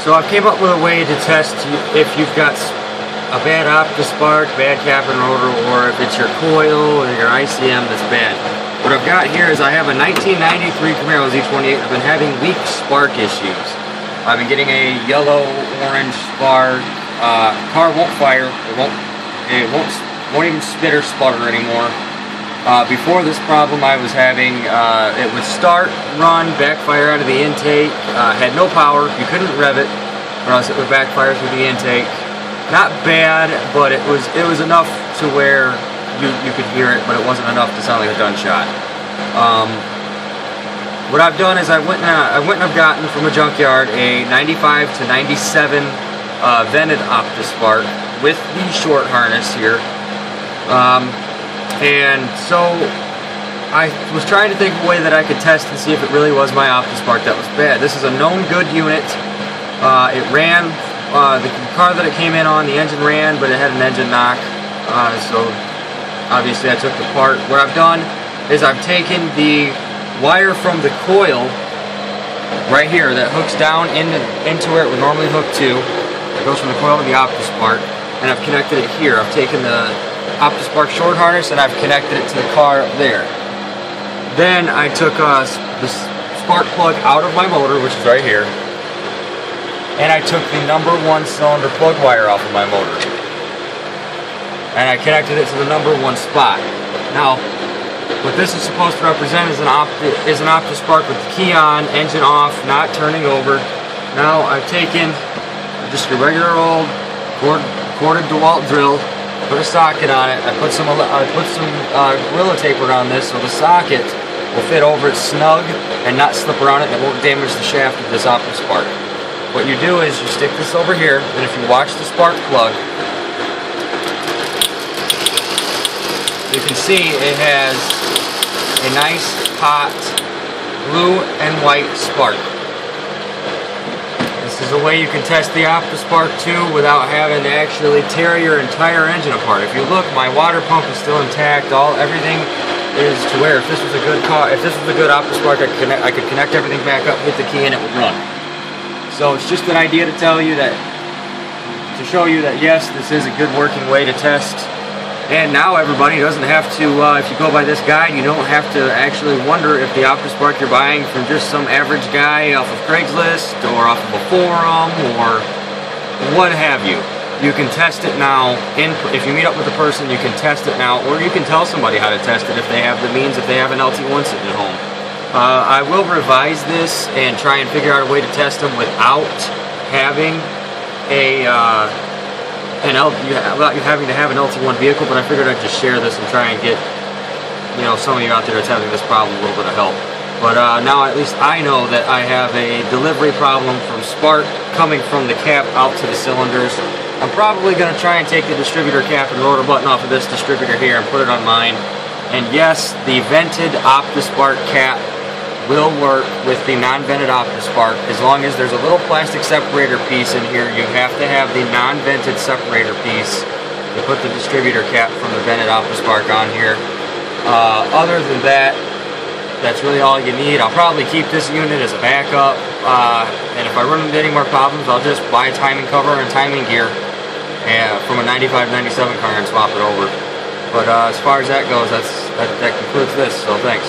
So I came up with a way to test if you've got a bad OptiSpark, bad cap and rotor, or if it's your coil or your ICM that's bad. What I've got here is I have a 1993 Camaro Z28. I've been having weak spark issues. I've been getting a yellow, orange spark. Uh, car won't fire. It won't. It won't. Won't even spit or sputter anymore. Uh, before this problem I was having, uh, it would start, run, backfire out of the intake, uh, had no power, you couldn't rev it, or else it would backfire through the intake. Not bad, but it was it was enough to where you, you could hear it, but it wasn't enough to sound like a gunshot. Um, what I've done is I went and I went and I've gotten from a junkyard a 95 to 97 uh, vented OptiSpark with the short harness here. Um, and so I was trying to think of a way that I could test and see if it really was my OptiSpark that was bad. This is a known good unit. Uh, it ran, uh, the car that it came in on, the engine ran, but it had an engine knock. Uh, so obviously I took the part. What I've done is I've taken the wire from the coil right here that hooks down into, into where it would normally hook to. It goes from the coil to the OptiSpark. And I've connected it here. I've taken the OptiSpark short harness and I've connected it to the car there. Then I took uh, the spark plug out of my motor, which is right here, and I took the number one cylinder plug wire off of my motor. And I connected it to the number one spot. Now, what this is supposed to represent is an, Opti is an OptiSpark with the key on, engine off, not turning over. Now I've taken just a regular old corded DeWalt drill put a socket on it. I put some I put some uh, Gorilla tape around this so the socket will fit over it snug and not slip around it and it won't damage the shaft of this OptiSpark. What you do is you stick this over here and if you watch the spark plug you can see it has a nice hot blue and white spark is a way you can test the OptiSpark 2 without having to actually tear your entire engine apart. If you look, my water pump is still intact. All everything is to where if this was a good car, if this was a good OptiSpark, I could connect, I could connect everything back up, hit the key, and it would run. So it's just an idea to tell you that, to show you that yes, this is a good working way to test and now everybody doesn't have to, uh, if you go by this guide, you don't have to actually wonder if the OptiSpark you're buying from just some average guy off of Craigslist or off of a forum or what have you. You can test it now. In, if you meet up with a person, you can test it now, or you can tell somebody how to test it if they have the means, if they have an LT1 sitting at home. Uh, I will revise this and try and figure out a way to test them without having a uh, an L, you, without you having to have an LT1 vehicle, but I figured I'd just share this and try and get, you know, some of you out there that's having this problem a little bit of help. But uh, now at least I know that I have a delivery problem from Spark coming from the cap out to the cylinders. I'm probably going to try and take the distributor cap and rotor button off of this distributor here and put it on mine. And yes, the vented OptiSpark cap will work with the non-vented OptiSpark as long as there's a little plastic separator piece in here. You have to have the non-vented separator piece to put the distributor cap from the vented OptiSpark on here. Uh, other than that, that's really all you need. I'll probably keep this unit as a backup, uh, and if I run into any more problems, I'll just buy a timing cover and timing gear and, from a 95-97 car and swap it over. But uh, as far as that goes, that's that, that concludes this, so thanks.